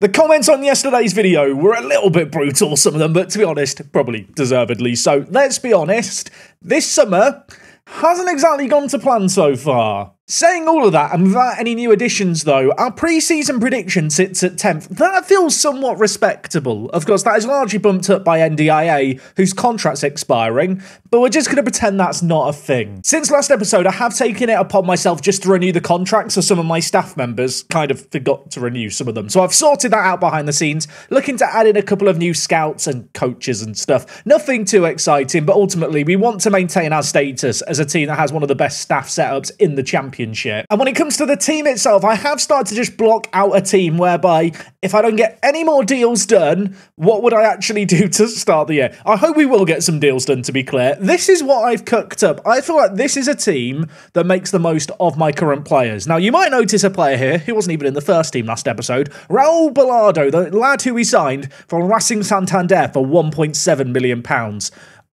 The comments on yesterday's video were a little bit brutal, some of them, but to be honest, probably deservedly so. Let's be honest, this summer hasn't exactly gone to plan so far. Saying all of that, and without any new additions though, our pre-season prediction sits at 10th. That feels somewhat respectable. Of course, that is largely bumped up by NDIA, whose contract's expiring, but we're just going to pretend that's not a thing. Since last episode, I have taken it upon myself just to renew the contracts of some of my staff members, kind of forgot to renew some of them. So I've sorted that out behind the scenes, looking to add in a couple of new scouts and coaches and stuff. Nothing too exciting, but ultimately we want to maintain our status as a team that has one of the best staff setups in the championship. And when it comes to the team itself, I have started to just block out a team whereby if I don't get any more deals done, what would I actually do to start the year? I hope we will get some deals done, to be clear. This is what I've cooked up. I feel like this is a team that makes the most of my current players. Now, you might notice a player here who wasn't even in the first team last episode Raul Balado, the lad who we signed from Racing Santander for £1.7 million.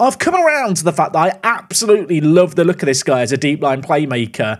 I've come around to the fact that I absolutely love the look of this guy as a deep line playmaker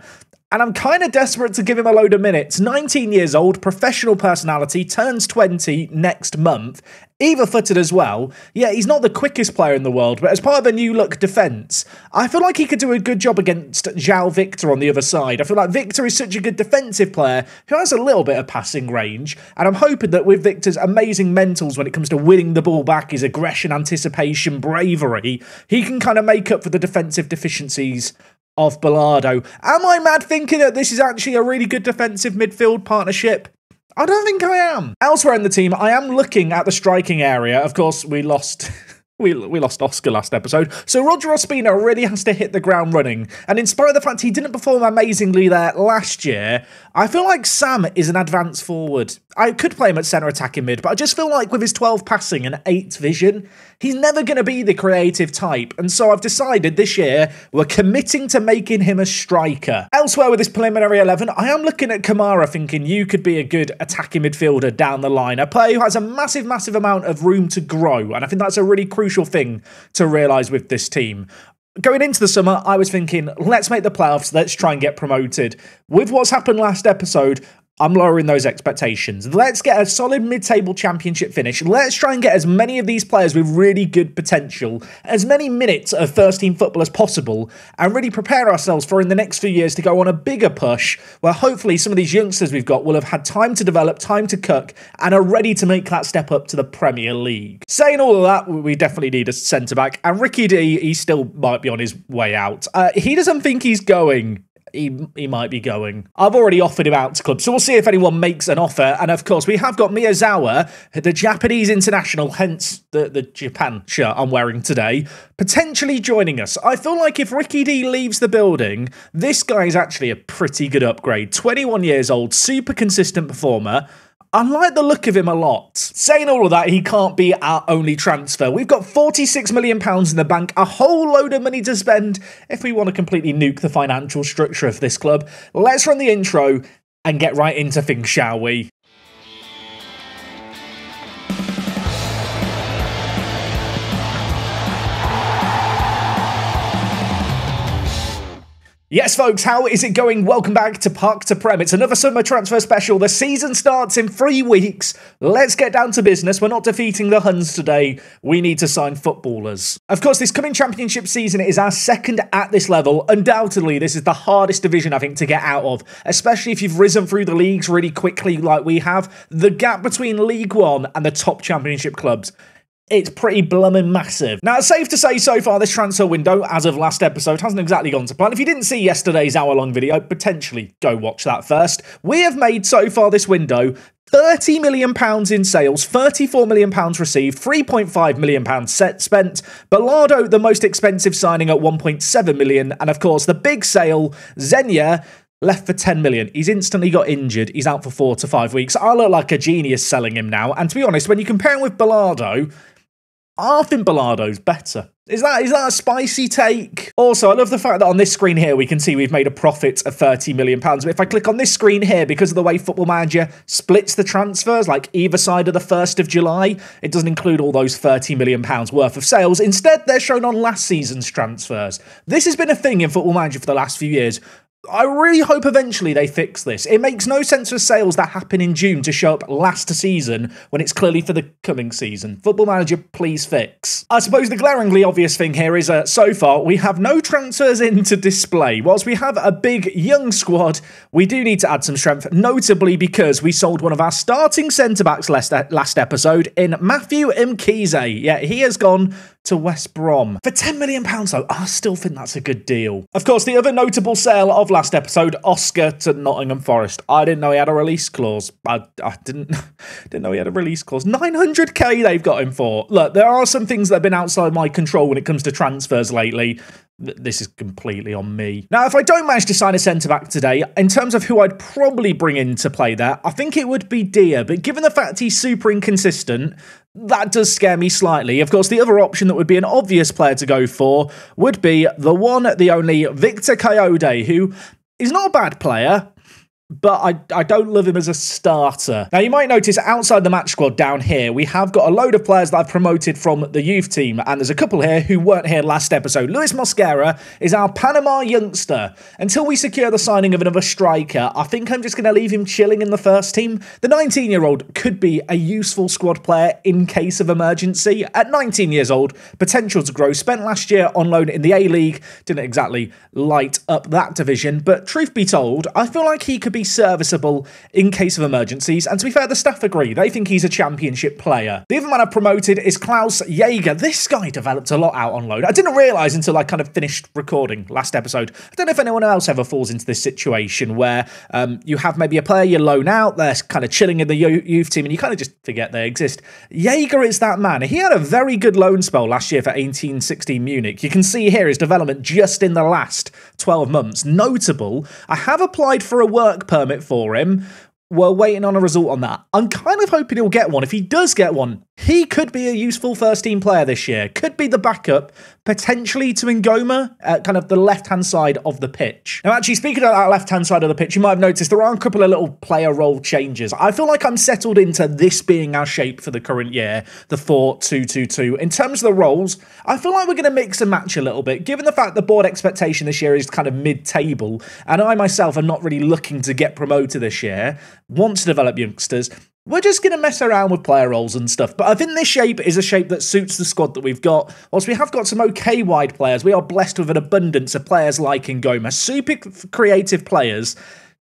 and I'm kind of desperate to give him a load of minutes. 19 years old, professional personality, turns 20 next month, either footed as well. Yeah, he's not the quickest player in the world, but as part of a new look defence, I feel like he could do a good job against João Victor on the other side. I feel like Victor is such a good defensive player who has a little bit of passing range, and I'm hoping that with Victor's amazing mentals when it comes to winning the ball back, his aggression, anticipation, bravery, he can kind of make up for the defensive deficiencies of Balado. Am I mad thinking that this is actually a really good defensive midfield partnership? I don't think I am. Elsewhere in the team, I am looking at the striking area. Of course, we lost. We, we lost Oscar last episode. So Roger Ospina really has to hit the ground running. And in spite of the fact he didn't perform amazingly there last year, I feel like Sam is an advanced forward. I could play him at centre attacking mid, but I just feel like with his 12 passing and 8 vision, he's never going to be the creative type. And so I've decided this year we're committing to making him a striker. Elsewhere with this preliminary 11, I am looking at Kamara thinking you could be a good attacking midfielder down the line. A player who has a massive, massive amount of room to grow. And I think that's a really crucial thing to realise with this team. Going into the summer, I was thinking, let's make the playoffs, let's try and get promoted. With what's happened last episode, I'm lowering those expectations. Let's get a solid mid table championship finish. Let's try and get as many of these players with really good potential, as many minutes of first team football as possible, and really prepare ourselves for in the next few years to go on a bigger push where hopefully some of these youngsters we've got will have had time to develop, time to cook, and are ready to make that step up to the Premier League. Saying all of that, we definitely need a centre back, and Ricky D, he still might be on his way out. Uh, he doesn't think he's going he, he might be going. I've already offered him out to clubs, so we'll see if anyone makes an offer. And of course, we have got Miyazawa, the Japanese international, hence the, the Japan shirt I'm wearing today, potentially joining us. I feel like if Ricky D leaves the building, this guy is actually a pretty good upgrade. 21 years old, super consistent performer. I like the look of him a lot. Saying all of that, he can't be our only transfer. We've got £46 million in the bank, a whole load of money to spend if we want to completely nuke the financial structure of this club. Let's run the intro and get right into things, shall we? Yes, folks, how is it going? Welcome back to Park to Prem. It's another summer transfer special. The season starts in three weeks. Let's get down to business. We're not defeating the Huns today. We need to sign footballers. Of course, this coming championship season is our second at this level. Undoubtedly, this is the hardest division, I think, to get out of, especially if you've risen through the leagues really quickly like we have. The gap between League One and the top championship clubs it's pretty blooming massive. Now, it's safe to say so far this transfer window, as of last episode, hasn't exactly gone to plan. If you didn't see yesterday's hour-long video, potentially go watch that first. We have made so far this window 30 million pounds in sales, 34 million pounds received, 3.5 million pounds set spent. Balado, the most expensive signing at 1.7 million, and of course the big sale, Xenia, left for 10 million. He's instantly got injured. He's out for four to five weeks. I look like a genius selling him now. And to be honest, when you compare him with Balado, I think Balado's better. Is that is that a spicy take? Also, I love the fact that on this screen here we can see we've made a profit of 30 million pounds. But if I click on this screen here, because of the way Football Manager splits the transfers, like either side of the 1st of July, it doesn't include all those 30 million pounds worth of sales. Instead, they're shown on last season's transfers. This has been a thing in Football Manager for the last few years I really hope eventually they fix this. It makes no sense for sales that happen in June to show up last season when it's clearly for the coming season. Football Manager, please fix. I suppose the glaringly obvious thing here is uh, so far we have no transfers in to display. Whilst we have a big young squad, we do need to add some strength, notably because we sold one of our starting centre backs last, last episode in Matthew Mkize. Yeah, he has gone to West Brom. For £10 million, though, I still think that's a good deal. Of course, the other notable sale of last episode, Oscar to Nottingham Forest. I didn't know he had a release clause. I, I didn't, didn't know he had a release clause. 900k they've got him for. Look, there are some things that have been outside my control when it comes to transfers lately this is completely on me. Now, if I don't manage to sign a centre back today, in terms of who I'd probably bring in to play there, I think it would be Dia. But given the fact he's super inconsistent, that does scare me slightly. Of course, the other option that would be an obvious player to go for would be the one, the only Victor Kayode, who is not a bad player but I, I don't love him as a starter. Now, you might notice outside the match squad down here, we have got a load of players that I've promoted from the youth team, and there's a couple here who weren't here last episode. Luis Mosquera is our Panama youngster. Until we secure the signing of another striker, I think I'm just going to leave him chilling in the first team. The 19 year old could be a useful squad player in case of emergency. At 19 years old, potential to grow. Spent last year on loan in the A League, didn't exactly light up that division, but truth be told, I feel like he could be serviceable in case of emergencies, and to be fair, the staff agree. They think he's a championship player. The other man I promoted is Klaus Jaeger. This guy developed a lot out on loan. I didn't realise until I kind of finished recording last episode. I don't know if anyone else ever falls into this situation where um, you have maybe a player you loan out, they're kind of chilling in the youth team, and you kind of just forget they exist. Jaeger is that man. He had a very good loan spell last year for 1860 Munich. You can see here his development just in the last 12 months. Notable, I have applied for a work permit for him. We're waiting on a result on that. I'm kind of hoping he'll get one. If he does get one, he could be a useful first team player this year. Could be the backup potentially to Ngoma at kind of the left hand side of the pitch. Now, actually, speaking of that left hand side of the pitch, you might have noticed there are a couple of little player role changes. I feel like I'm settled into this being our shape for the current year, the 4 2 2 2. In terms of the roles, I feel like we're going to mix and match a little bit, given the fact the board expectation this year is kind of mid table, and I myself am not really looking to get promoted this year, want to develop youngsters. We're just going to mess around with player roles and stuff. But I think this shape is a shape that suits the squad that we've got. Whilst we have got some okay wide players, we are blessed with an abundance of players like Ngoma. Super creative players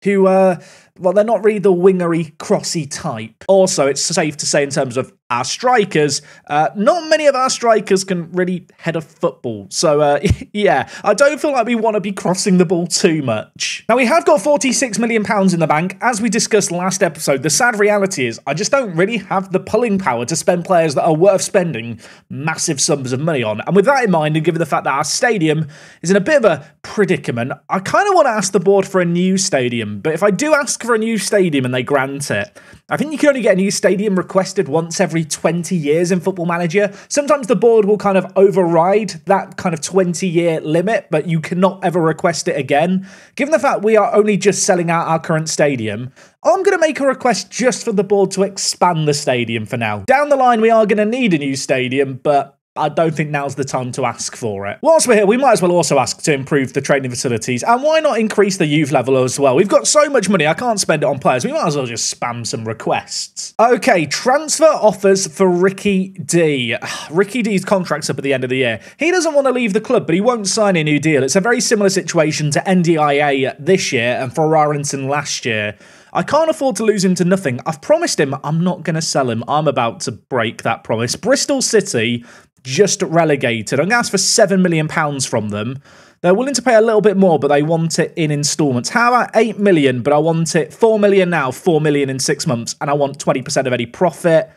who, uh, well, they're not really the wingery, crossy type. Also, it's safe to say, in terms of our strikers, uh, not many of our strikers can really head a football. So, uh, yeah, I don't feel like we want to be crossing the ball too much. Now, we have got £46 million in the bank. As we discussed last episode, the sad reality is I just don't really have the pulling power to spend players that are worth spending massive sums of money on. And with that in mind, and given the fact that our stadium is in a bit of a predicament, I kind of want to ask the board for a new stadium. But if I do ask for a new stadium and they grant it, I think you can only get a new stadium requested once every 20 years in Football Manager. Sometimes the board will kind of override that kind of 20 year limit, but you cannot ever request it again. Given the fact we are only just selling out our current stadium, I'm going to make a request just for the board to expand the stadium for now. Down the line, we are going to need a new stadium, but I don't think now's the time to ask for it. Whilst we're here, we might as well also ask to improve the training facilities, and why not increase the youth level as well? We've got so much money, I can't spend it on players. We might as well just spam some requests. Okay, transfer offers for Ricky D. Ricky D's contract's up at the end of the year. He doesn't want to leave the club, but he won't sign a new deal. It's a very similar situation to NDIA this year and for Ferrarinton last year. I can't afford to lose him to nothing. I've promised him I'm not going to sell him. I'm about to break that promise. Bristol City just relegated. I'm going to ask for £7 million from them. They're willing to pay a little bit more, but they want it in installments. How about 8 million, but I want it 4 million now, 4 million in six months, and I want 20% of any profit.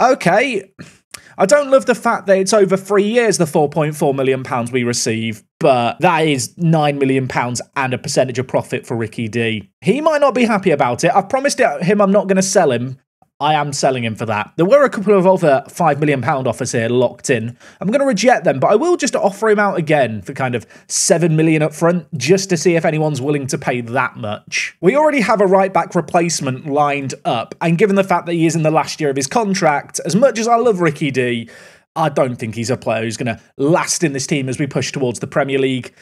Okay. I don't love the fact that it's over three years, the 4.4 million pounds we receive, but that is 9 million pounds and a percentage of profit for Ricky D. He might not be happy about it. I've promised him I'm not going to sell him, I am selling him for that. There were a couple of other £5 million offers here locked in. I'm going to reject them, but I will just offer him out again for kind of £7 million up front, just to see if anyone's willing to pay that much. We already have a right back replacement lined up, and given the fact that he is in the last year of his contract, as much as I love Ricky D, I don't think he's a player who's going to last in this team as we push towards the Premier League.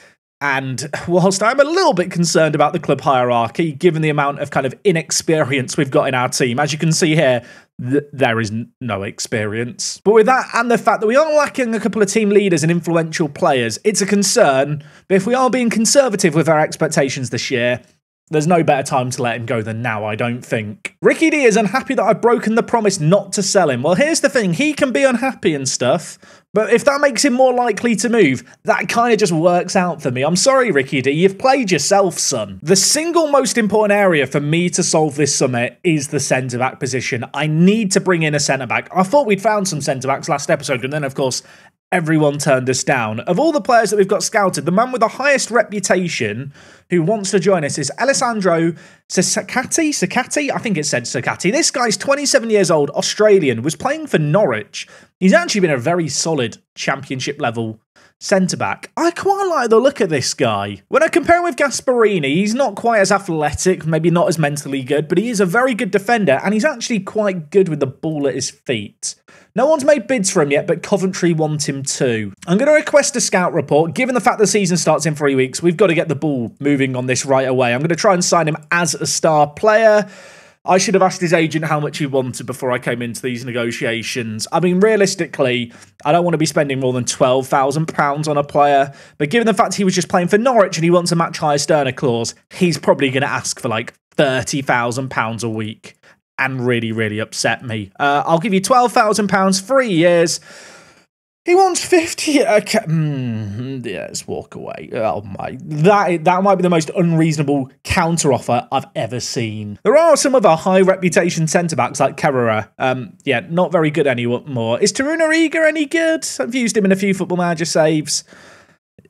And whilst I'm a little bit concerned about the club hierarchy, given the amount of kind of inexperience we've got in our team, as you can see here, th- there is n- no experience. But with that and the fact that we are lacking a couple of team leaders and influential players, it's a concern. But if we are being conservative with our expectations this year, there's no better time to let him go than now, I don't think. Ricky D is unhappy that I've broken the promise not to sell him. Well, here's the thing he can be unhappy and stuff, but if that makes him more likely to move, that kind of just works out for me. I'm sorry, Ricky D, you've played yourself, son. The single most important area for me to solve this summit is the centre back position. I need to bring in a centre back. I thought we'd found some centre backs last episode, and then, of course, everyone turned us down. Of all the players that we've got scouted, the man with the highest reputation who wants to join us is Alessandro Sakati. Sakati? I think it said Sakati. This guy's 27 years old, Australian, was playing for Norwich. He's actually been a very solid championship level centre back. I quite like the look of this guy. When I compare him with Gasparini, he's not quite as athletic, maybe not as mentally good, but he is a very good defender and he's actually quite good with the ball at his feet. No one's made bids for him yet, but Coventry want him too. I'm going to request a scout report. Given the fact the season starts in three weeks, we've got to get the ball moving on this right away. I'm going to try and sign him as a star player. I should have asked his agent how much he wanted before I came into these negotiations. I mean, realistically, I don't want to be spending more than £12,000 on a player, but given the fact he was just playing for Norwich and he wants a match highest earner clause, he's probably going to ask for like £30,000 a week and really, really upset me. Uh, I'll give you £12,000, three years. He wants 50. Okay. Mm, yes, walk away. Oh my. That, that might be the most unreasonable counter offer I've ever seen. There are some other high reputation centre backs like Kerrera. Um, yeah, not very good anymore. Is Taruna Riga any good? I've used him in a few football manager saves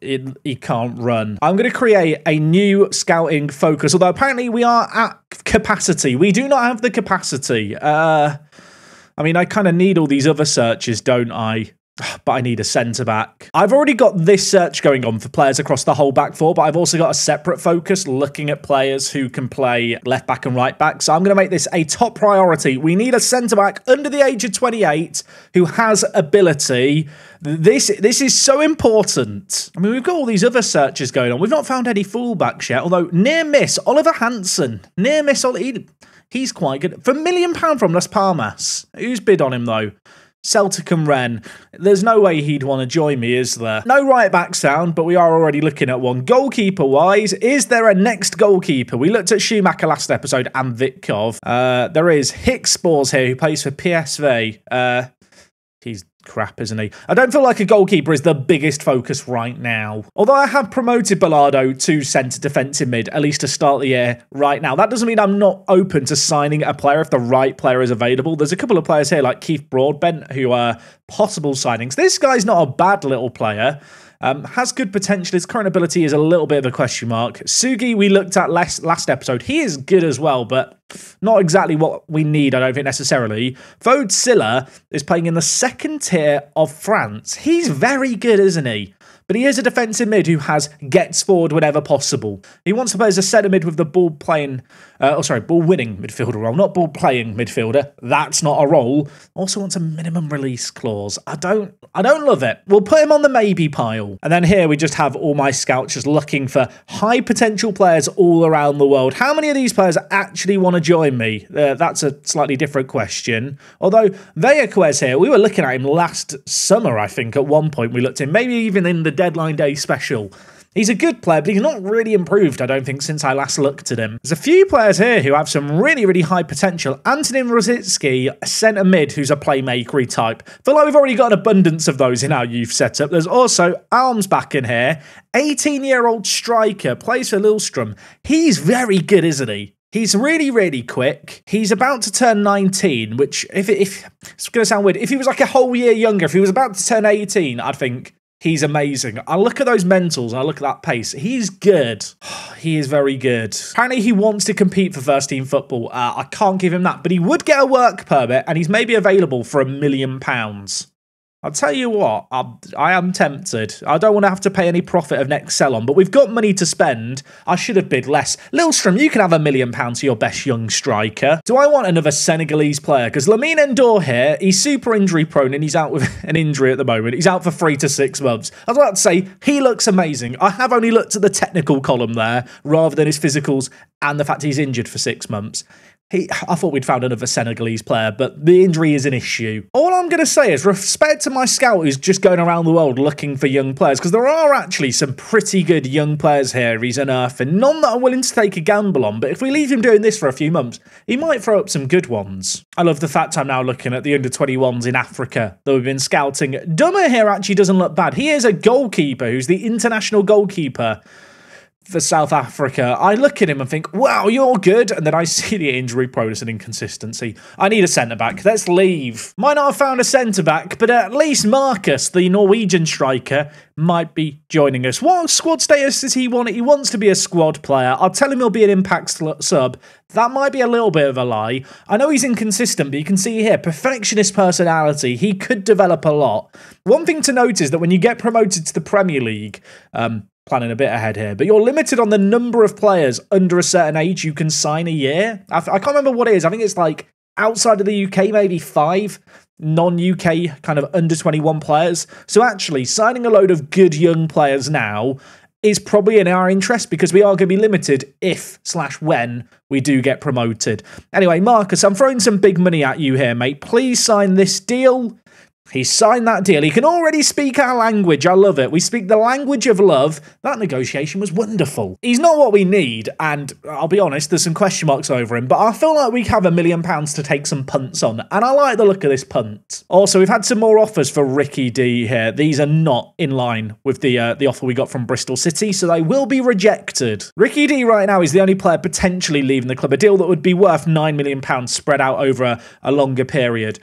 it, he can't run. I'm going to create a new scouting focus, although apparently we are at capacity. We do not have the capacity. Uh, I mean, I kind of need all these other searches, don't I? but I need a centre back. I've already got this search going on for players across the whole back four, but I've also got a separate focus looking at players who can play left back and right back. So I'm going to make this a top priority. We need a centre back under the age of 28 who has ability. This this is so important. I mean, we've got all these other searches going on. We've not found any fullbacks yet, although near miss Oliver Hansen, near miss he, he's quite good for a million pound from Las Palmas. Who's bid on him though? Celtic and Rennes. There's no way he'd want to join me, is there? No right back sound, but we are already looking at one. Goalkeeper wise, is there a next goalkeeper? We looked at Schumacher last episode and Vitkov. Uh, there is Hicks Spores here, who plays for PSV. Uh, crap, isn't he? I don't feel like a goalkeeper is the biggest focus right now. Although I have promoted Balado to centre defensive mid, at least to start the year right now. That doesn't mean I'm not open to signing a player if the right player is available. There's a couple of players here like Keith Broadbent who are possible signings. This guy's not a bad little player. Um, has good potential. His current ability is a little bit of a question mark. Sugi, we looked at last, last episode. He is good as well, but not exactly what we need, I don't think necessarily. Fode Silla is playing in the second tier of France. He's very good, isn't he? But he is a defensive mid who has gets forward whenever possible. He wants to play as a centre mid with the ball playing, uh, oh sorry, ball winning midfielder role, not ball playing midfielder. That's not a role. Also wants a minimum release clause. I don't, I don't love it. We'll put him on the maybe pile. And then here we just have all my scouts just looking for high potential players all around the world. How many of these players actually want to join me? Uh, that's a slightly different question. Although Vayaquez here, we were looking at him last summer, I think, at one point we looked in, maybe even in the deadline day special. He's a good player, but he's not really improved, I don't think, since I last looked at him. There's a few players here who have some really, really high potential. Antonin Rosicki, a centre mid who's a playmakery type. feel like we've already got an abundance of those in our youth setup. There's also Armsbacken here, 18 year old striker, plays for Lillestrøm. He's very good, isn't he? He's really, really quick. He's about to turn 19, which, if, if it's going to sound weird, if he was like a whole year younger, if he was about to turn 18, I'd think, He's amazing. I look at those mentals I look at that pace. He's good. he is very good. Apparently, he wants to compete for first team football. Uh, I can't give him that, but he would get a work permit and he's maybe available for a million pounds. I'll tell you what, I'm, I am tempted. I don't want to have to pay any profit of next sell on, but we've got money to spend. I should have bid less. Lillestrøm, you can have a million pounds to your best young striker. Do I want another Senegalese player? Because Lamine N'Dour here, he's super injury prone and he's out with an injury at the moment. He's out for three to six months. I was about to say, he looks amazing. I have only looked at the technical column there rather than his physicals and the fact he's injured for six months. He, I thought we'd found another Senegalese player, but the injury is an issue. All I'm going to say is respect to my scout who's just going around the world looking for young players, because there are actually some pretty good young players here he's unearthing. None that I'm willing to take a gamble on, but if we leave him doing this for a few months, he might throw up some good ones. I love the fact I'm now looking at the under 21s in Africa that we've been scouting. Dummer here actually doesn't look bad. He is a goalkeeper who's the international goalkeeper for South Africa, I look at him and think, wow, you're good. And then I see the injury proneness and inconsistency. I need a centre back. Let's leave. Might not have found a centre back, but at least Marcus, the Norwegian striker, might be joining us. What squad status does he want? He wants to be a squad player. I'll tell him he'll be an impact sub. That might be a little bit of a lie. I know he's inconsistent, but you can see here, perfectionist personality. He could develop a lot. One thing to note is that when you get promoted to the Premier League, um, planning a bit ahead here, but you're limited on the number of players under a certain age you can sign a year. I, I can't remember what it is. I think it's like outside of the UK, maybe five non UK kind of under 21 players. So actually, signing a load of good young players now is probably in our interest because we are going to be limited if slash when we do get promoted. Anyway, Marcus, I'm throwing some big money at you here, mate. Please sign this deal. He signed that deal. He can already speak our language. I love it. We speak the language of love. That negotiation was wonderful. He's not what we need, and I'll be honest, there's some question marks over him, but I feel like we have a million pounds to take some punts on, and I like the look of this punt. Also, we've had some more offers for Ricky D here. These are not in line with the uh, the offer we got from Bristol City, so they will be rejected. Ricky D right now is the only player potentially leaving the club, a deal that would be worth £9 million spread out over a, a longer period.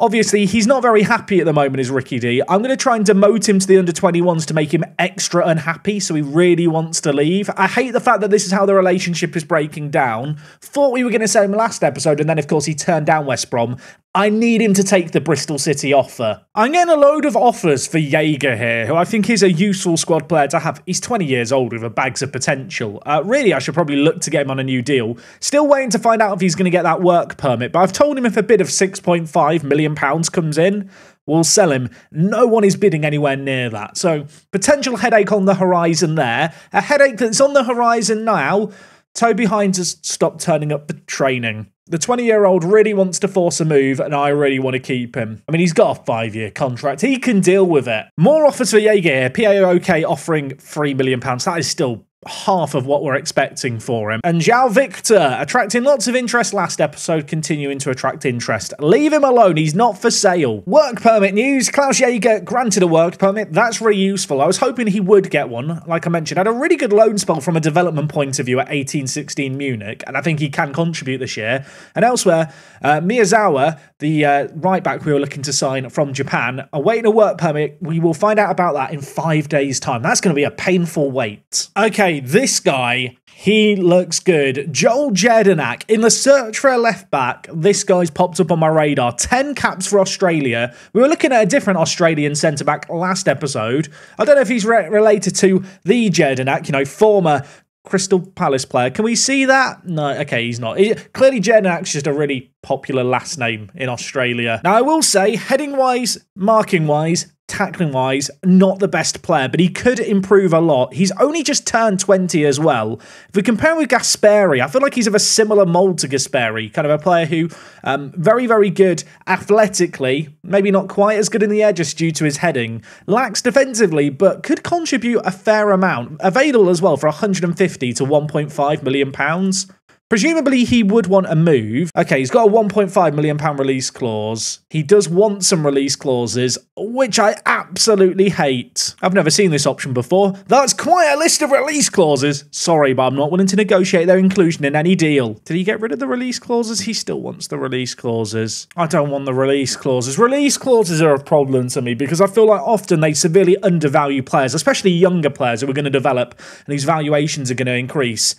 Obviously, he's not very happy at the moment, is Ricky D. I'm going to try and demote him to the under 21s to make him extra unhappy, so he really wants to leave. I hate the fact that this is how the relationship is breaking down. Thought we were going to say him last episode, and then, of course, he turned down West Brom. I need him to take the Bristol City offer. I'm getting a load of offers for Jaeger here, who I think is a useful squad player to have. He's 20 years old with a bags of potential. Uh, really, I should probably look to get him on a new deal. Still waiting to find out if he's going to get that work permit, but I've told him if a bid of £6.5 million comes in, we'll sell him. No one is bidding anywhere near that. So, potential headache on the horizon there. A headache that's on the horizon now. Toby Hines has stopped turning up for training. The 20 year old really wants to force a move, and I really want to keep him. I mean, he's got a five year contract. He can deal with it. More offers for Jaeger. PAOK offering £3 million. That is still half of what we're expecting for him. And João Victor, attracting lots of interest last episode, continuing to attract interest. Leave him alone, he's not for sale. Work permit news, Klaus Jaeger granted a work permit, that's really useful. I was hoping he would get one, like I mentioned. Had a really good loan spell from a development point of view at 1860 Munich, and I think he can contribute this year. And elsewhere, uh, Miyazawa, the uh, right back we were looking to sign from Japan, awaiting a work permit. We will find out about that in five days' time. That's going to be a painful wait. Okay, okay, this guy, he looks good. Joel Jedinak, in the search for a left back, this guy's popped up on my radar. 10 caps for Australia. We were looking at a different Australian centre back last episode. I don't know if he's re- related to the Jedinak, you know, former Crystal Palace player. Can we see that? No, okay, he's not. He, clearly, Jedinak's just a really popular last name in Australia. Now, I will say, heading wise, marking wise, tackling wise, not the best player, but he could improve a lot. He's only just turned 20 as well. If we compare with Gasperi, I feel like he's of a similar mold to Gasperi, kind of a player who, um, very, very good athletically, maybe not quite as good in the air just due to his heading, lacks defensively, but could contribute a fair amount. Available as well for 150 to 1.5 million pounds. Presumably, he would want a move. Okay, he's got a £1.5 million release clause. He does want some release clauses, which I absolutely hate. I've never seen this option before. That's quite a list of release clauses. Sorry, but I'm not willing to negotiate their inclusion in any deal. Did he get rid of the release clauses? He still wants the release clauses. I don't want the release clauses. Release clauses are a problem to me because I feel like often they severely undervalue players, especially younger players who are going to develop and whose valuations are going to increase.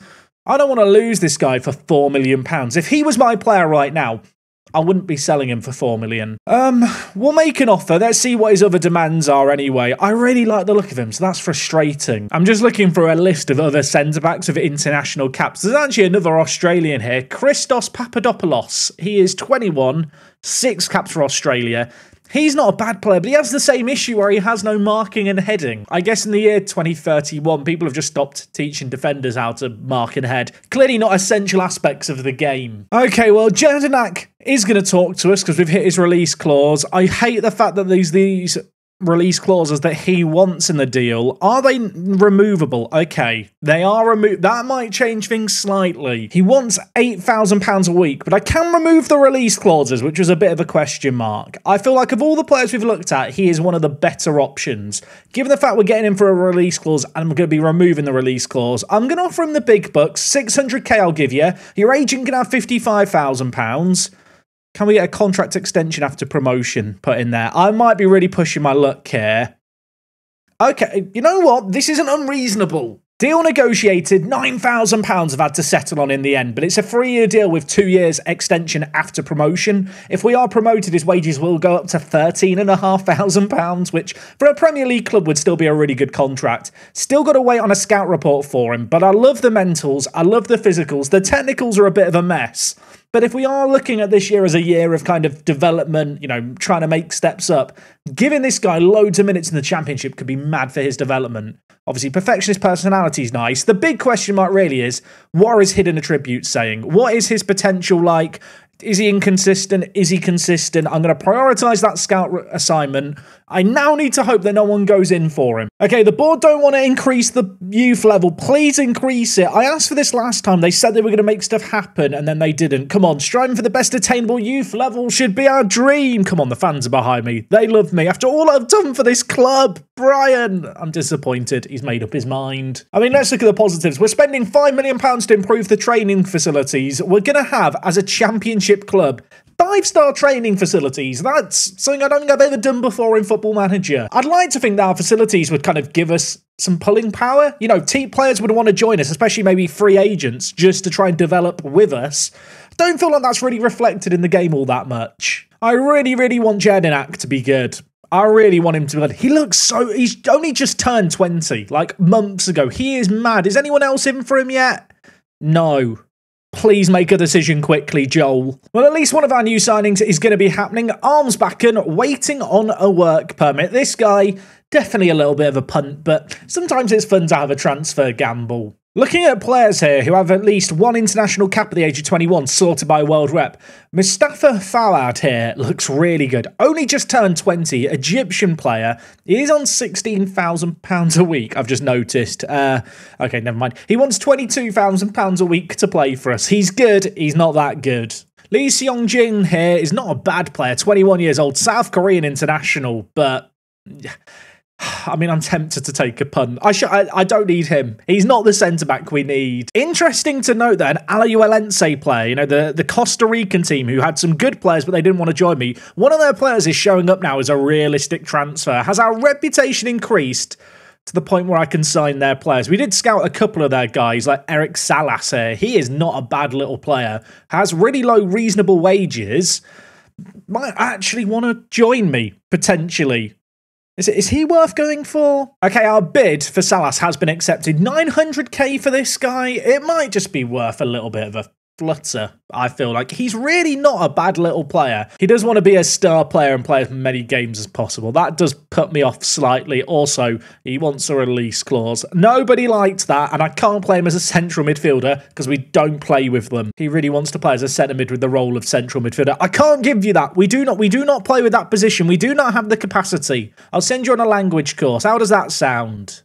I don't want to lose this guy for £4 million. If he was my player right now, I wouldn't be selling him for four million. Um, we'll make an offer. Let's see what his other demands are anyway. I really like the look of him, so that's frustrating. I'm just looking for a list of other centre backs with international caps. There's actually another Australian here, Christos Papadopoulos. He is 21, six caps for Australia. He's not a bad player, but he has the same issue where he has no marking and heading. I guess in the year 2031, people have just stopped teaching defenders how to mark and head. Clearly not essential aspects of the game. Okay, well, Jedinak is going to talk to us because we've hit his release clause. I hate the fact that these these release clauses that he wants in the deal. Are they removable? Okay. They are removed that might change things slightly. He wants 8000 pounds a week but i can remove the release clauses which was a bit of a question mark. I feel like of all the players we've looked at he is one of the better options. Given the fact we're getting him for a release clause and i'm going to be removing the release clause i'm going to offer him the big bucks. 600k i'll give you. Your agent can have 55000 pounds can we get a contract extension after promotion put in there? I might be really pushing my luck here. Okay, you know what? This isn't unreasonable. Deal negotiated, £9,000 I've had to settle on in the end, but it's a three year deal with two years extension after promotion. If we are promoted, his wages will go up to £13,500, which for a Premier League club would still be a really good contract. Still got to wait on a scout report for him, but I love the mentals, I love the physicals. The technicals are a bit of a mess. But if we are looking at this year as a year of kind of development, you know, trying to make steps up, giving this guy loads of minutes in the championship could be mad for his development. Obviously, perfectionist personality is nice. The big question mark really is what his hidden attributes saying? What is his potential like? Is he inconsistent? Is he consistent? I'm going to prioritize that scout assignment. I now need to hope that no one goes in for him. Okay, the board don't want to increase the youth level. Please increase it. I asked for this last time. They said they were going to make stuff happen and then they didn't. Come on, striving for the best attainable youth level should be our dream. Come on, the fans are behind me. They love me. After all I've done for this club, Brian, I'm disappointed. He's made up his mind. I mean, let's look at the positives. We're spending £5 million to improve the training facilities. We're going to have, as a championship Championship club. Five star training facilities. That's something I don't think I've ever done before in Football Manager. I'd like to think that our facilities would kind of give us some pulling power. You know, team players would want to join us, especially maybe free agents, just to try and develop with us. Don't feel like that's really reflected in the game all that much. I really, really want Jedinak to be good. I really want him to be good. He looks so. He's only just turned 20, like months ago. He is mad. Is anyone else in for him yet? No. Please make a decision quickly, Joel. Well, at least one of our new signings is going to be happening. Armsbacken waiting on a work permit. This guy, definitely a little bit of a punt, but sometimes it's fun to have a transfer gamble. Looking at players here who have at least one international cap at the age of 21 sorted by world rep, Mustafa Fawad here looks really good. Only just turned 20, Egyptian player. He is on £16,000 a week, I've just noticed. Uh, okay, never mind. He wants £22,000 a week to play for us. He's good, he's not that good. Lee Seong Jin here is not a bad player, 21 years old, South Korean international, but I mean, I'm tempted to take a pun. I, sh- I, I don't need him. He's not the centre back we need. Interesting to note that an Alajuelense player, you know, the, the Costa Rican team who had some good players but they didn't want to join me, one of their players is showing up now as a realistic transfer. Has our reputation increased? To the point where I can sign their players. We did scout a couple of their guys, like Eric Salas here. He is not a bad little player, has really low, reasonable wages, might actually want to join me, potentially. Is, it, is he worth going for? Okay, our bid for Salas has been accepted. 900k for this guy. It might just be worth a little bit of a flutter, I feel like. He's really not a bad little player. He does want to be a star player and play as many games as possible. That does put me off slightly. Also, he wants a release clause. Nobody liked that, and I can't play him as a central midfielder because we don't play with them. He really wants to play as a centre mid with the role of central midfielder. I can't give you that. We do not we do not play with that position. We do not have the capacity. I'll send you on a language course. How does that sound?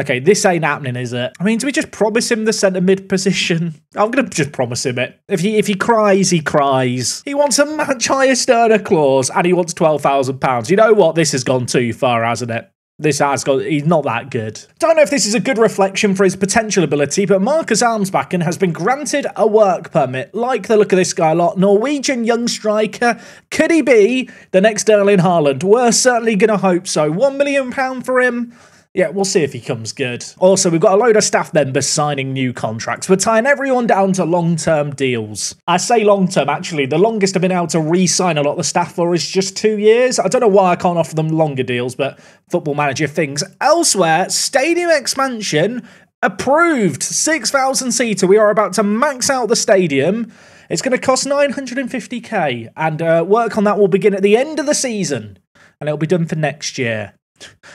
Okay, this ain't happening, is it? I mean, do we just promise him the centre mid position? I'm gonna just promise him it. If he if he cries, he cries. He wants a much highest earner clause, and he wants twelve thousand pounds. You know what? This has gone too far, hasn't it? This has got he's not that good. Don't know if this is a good reflection for his potential ability, but Marcus Armsbacken has been granted a work permit. Like the look of this guy a lot. Norwegian young striker. Could he be the next Erling Haaland? We're certainly gonna hope so. One million pound for him. Yeah, we'll see if he comes good. Also, we've got a load of staff members signing new contracts. We're tying everyone down to long term deals. I say long term, actually, the longest I've been able to re sign a lot of the staff for is just two years. I don't know why I can't offer them longer deals, but football manager things. Elsewhere, stadium expansion approved 6,000 seater. We are about to max out the stadium. It's going to cost 950k, and uh, work on that will begin at the end of the season, and it'll be done for next year.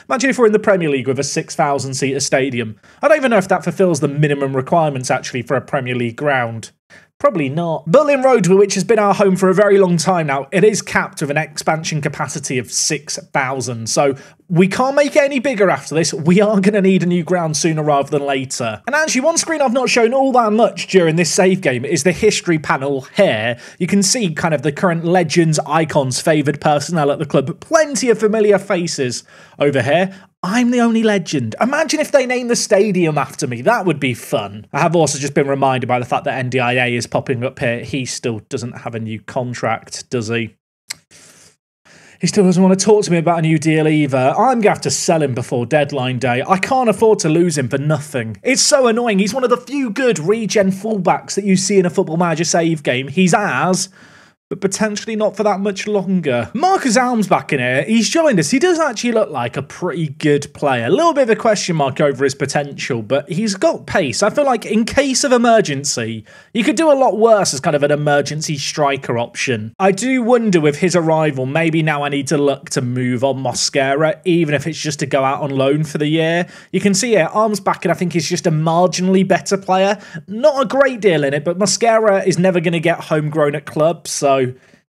Imagine if we're in the Premier League with a 6,000 seater stadium. I don't even know if that fulfills the minimum requirements actually for a Premier League ground. Probably not. Berlin Road, which has been our home for a very long time now, it is capped with an expansion capacity of 6,000. So we can't make it any bigger after this. We are going to need a new ground sooner rather than later. And actually, one screen I've not shown all that much during this save game is the history panel here. You can see kind of the current legends, icons, favoured personnel at the club. Plenty of familiar faces over here. I'm the only legend. Imagine if they named the stadium after me. That would be fun. I have also just been reminded by the fact that NDIA is popping up here. He still doesn't have a new contract, does he? He still doesn't want to talk to me about a new deal either. I'm going to have to sell him before deadline day. I can't afford to lose him for nothing. It's so annoying. He's one of the few good regen fullbacks that you see in a football manager save game. He's ours but potentially not for that much longer. Marcus Armsbacken here. He's joined us. He does actually look like a pretty good player. A little bit of a question mark over his potential, but he's got pace. I feel like in case of emergency, he could do a lot worse as kind of an emergency striker option. I do wonder with his arrival, maybe now I need to look to move on Mosquera, even if it's just to go out on loan for the year. You can see here, Arms back, and I think he's just a marginally better player. Not a great deal in it, but Mosquera is never going to get homegrown at clubs, so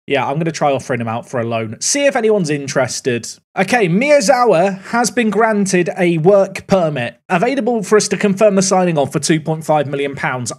yeah, I'm going to try offering him out for a loan. See if anyone's interested. Okay, Miyazawa has been granted a work permit available for us to confirm the signing of for £2.5 million.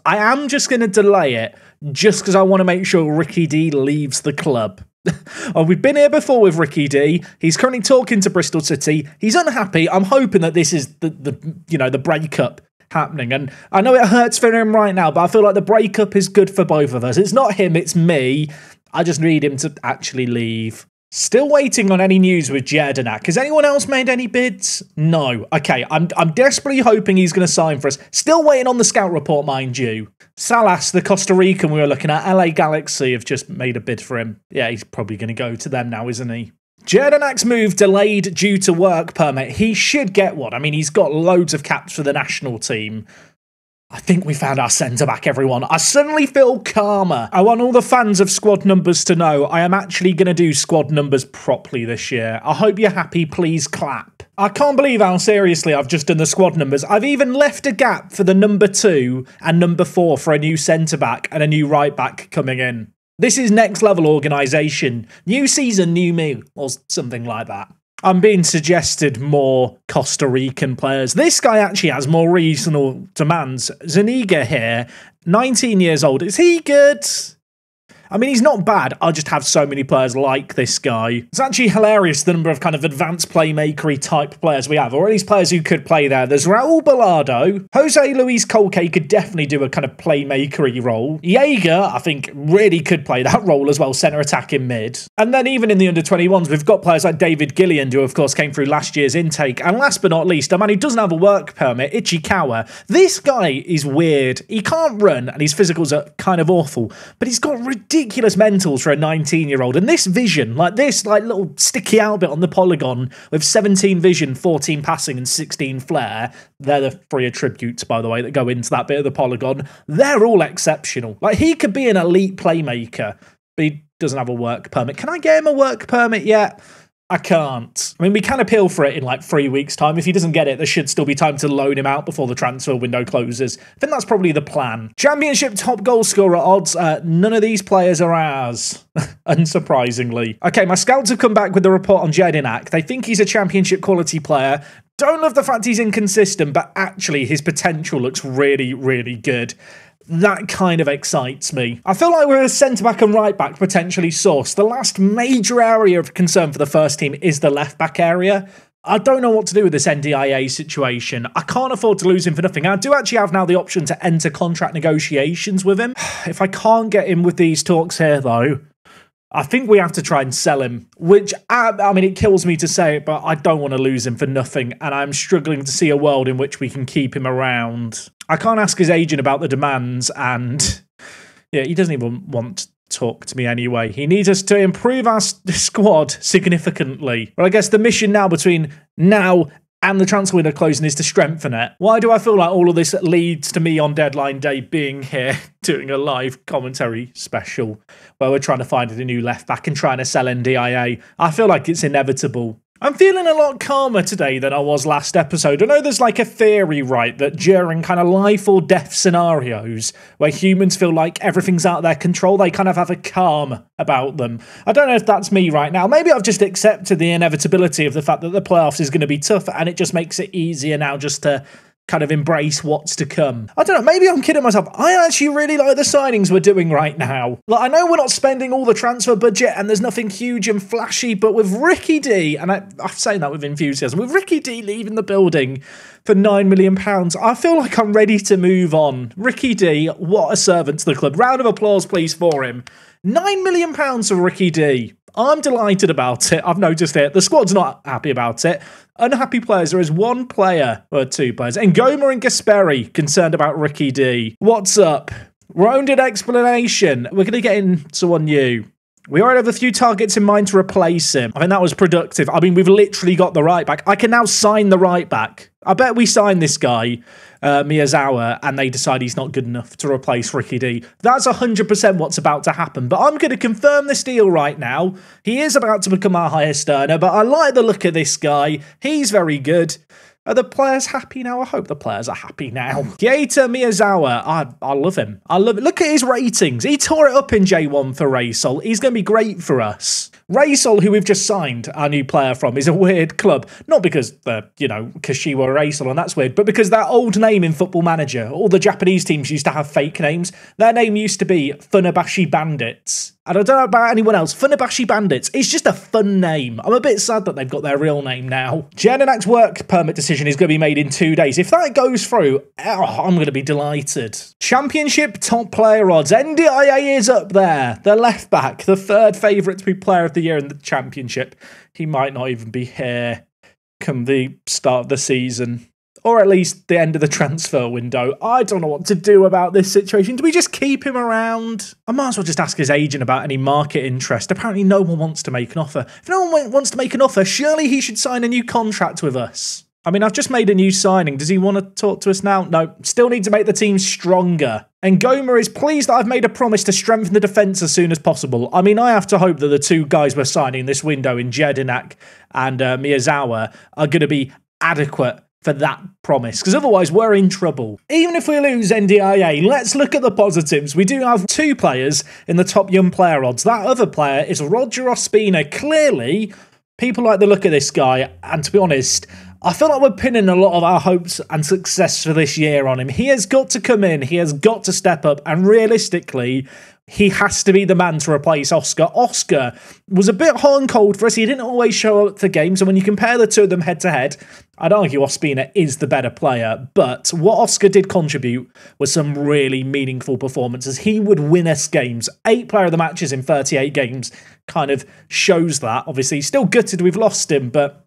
I am just going to delay it just because I want to make sure Ricky D leaves the club. oh, we've been here before with Ricky D. He's currently talking to Bristol City. He's unhappy. I'm hoping that this is the, the you know the breakup happening. And I know it hurts for him right now, but I feel like the breakup is good for both of us. It's not him, it's me. I just need him to actually leave. Still waiting on any news with Jedinak. Has anyone else made any bids? No. Okay, I'm, I'm desperately hoping he's going to sign for us. Still waiting on the scout report, mind you. Salas, the Costa Rican we were looking at, LA Galaxy have just made a bid for him. Yeah, he's probably going to go to them now, isn't he? Jedinak's move delayed due to work permit. He should get one. I mean, he's got loads of caps for the national team. I think we found our centre back, everyone. I suddenly feel calmer. I want all the fans of squad numbers to know I am actually going to do squad numbers properly this year. I hope you're happy. Please clap. I can't believe how seriously I've just done the squad numbers. I've even left a gap for the number two and number four for a new centre back and a new right back coming in. This is next level organisation. New season, new me, or something like that. I'm being suggested more Costa Rican players. This guy actually has more reasonable demands. Zaniga here, 19 years old. Is he good? I mean, he's not bad. I just have so many players like this guy. It's actually hilarious the number of kind of advanced playmakery type players we have, or at least players who could play there. There's Raul Balado. Jose Luis Colque could definitely do a kind of playmakery role. Jaeger, I think, really could play that role as well, centre attack in mid. And then even in the under 21s, we've got players like David Gillian, who of course came through last year's intake. And last but not least, a man who doesn't have a work permit, Ichikawa. This guy is weird. He can't run, and his physicals are kind of awful, but he's got ridiculous ridiculous mentals for a 19 year old. And this vision, like this, like little sticky out bit on the polygon with 17 vision, 14 passing, and 16 flair. They're the three attributes, by the way, that go into that bit of the polygon. They're all exceptional. Like he could be an elite playmaker, but he doesn't have a work permit. Can I get him a work permit yet? I can't. I mean, we can appeal for it in like three weeks' time. If he doesn't get it, there should still be time to loan him out before the transfer window closes. I think that's probably the plan. Championship top goal scorer odds. Uh, none of these players are ours, unsurprisingly. Okay, my scouts have come back with the report on Jedinak. They think he's a championship quality player. Don't love the fact he's inconsistent, but actually his potential looks really, really good that kind of excites me. I feel like we're a centre back and right back potentially source. The last major area of concern for the first team is the left back area. I don't know what to do with this NDIA situation. I can't afford to lose him for nothing. I do actually have now the option to enter contract negotiations with him. If I can't get him with these talks here, though, I think we have to try and sell him, which I, I, mean, it kills me to say it, but I don't want to lose him for nothing. And I'm struggling to see a world in which we can keep him around. I can't ask his agent about the demands, and yeah, he doesn't even want to talk to me anyway. He needs us to improve our squad significantly. Well, I guess the mission now between now and the transfer window closing is to strengthen it. Why do I feel like all of this leads to me on deadline day being here doing a live commentary special where we're trying to find a new left back and trying to sell NDIA? I feel like it's inevitable. I'm feeling a lot calmer today than I was last episode. I know there's like a theory, right, that during kind of life or death scenarios where humans feel like everything's out of their control, they kind of have a calm about them. I don't know if that's me right now. Maybe I've just accepted the inevitability of the fact that the playoffs is going to be tough and it just makes it easier now just to kind of embrace what's to come. I don't know, maybe I'm kidding myself. I actually really like the signings we're doing right now. Like, I know we're not spending all the transfer budget and there's nothing huge and flashy, but with Ricky D, and I, I'm saying that with enthusiasm, with Ricky D leaving the building for £9 million, I feel like I'm ready to move on. Ricky D, what a servant to the club. Round of applause, please, for him. £9 million for Ricky D. I'm delighted about it. I've noticed it. The squad's not happy about it. Unhappy players. There is one player or two players. Ngoma and Gasperi concerned about Ricky D. What's up? Rounded explanation. We're going to get into one new. We already have a few targets in mind to replace him. I think that was productive. I mean, we've literally got the right back. I can now sign the right back. I bet we sign this guy, uh, Miyazawa, and they decide he's not good enough to replace Ricky D. That's 100% what's about to happen. But I'm going to confirm this deal right now. He is about to become our highest earner, but I like the look of this guy. He's very good. Are the players happy now? I hope the players are happy now. Keita Miyazawa, I, I love him. I love it. Look at his ratings. He tore it up in J1 for Reysol. He's going to be great for us. Reysol, who we've just signed our new player from, is a weird club. Not because they're, you know, Kashiwa Reysol and that's weird, but because that old name in Football Manager, all the Japanese teams used to have fake names. Their name used to be Funabashi Bandits. And I don't know about anyone else. Funabashi Bandits. It's just a fun name. I'm a bit sad that they've got their real name now. Jedinak work permit decision is going to be made in two days. If that goes through, oh, I'm going to be delighted. Championship top player odds. NDIA is up there. The left back, the third favourite to be player of the year in the championship. He might not even be here come the start of the season or at least the end of the transfer window. I don't know what to do about this situation. Do we just keep him around? I might as well just ask his agent about any market interest. Apparently, no one wants to make an offer. If no one wants to make an offer, surely he should sign a new contract with us. I mean, I've just made a new signing. Does he want to talk to us now? No. Still need to make the team stronger. Ngoma is pleased that I've made a promise to strengthen the defence as soon as possible. I mean, I have to hope that the two guys we're signing this window in Jedinak and uh, Miyazawa are going to be adequate for that promise, because otherwise we're in trouble. Even if we lose NDIA, let's look at the positives. We do have two players in the top young player odds. That other player is Roger Ospina. Clearly, people like the look of this guy, and to be honest, I feel like we're pinning a lot of our hopes and success for this year on him. He has got to come in, he has got to step up, and realistically, he has to be the man to replace Oscar. Oscar was a bit hot and cold for us. He didn't always show up for games. And when you compare the two of them head to head, I'd argue Ospina is the better player. But what Oscar did contribute was some really meaningful performances. He would win us games. Eight player of the matches in 38 games kind of shows that. Obviously, still gutted we've lost him, but